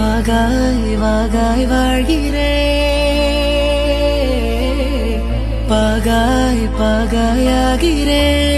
வாகாய் வாகாய் வாழ்கிறே. பாகாய் பாகாயாகிறே.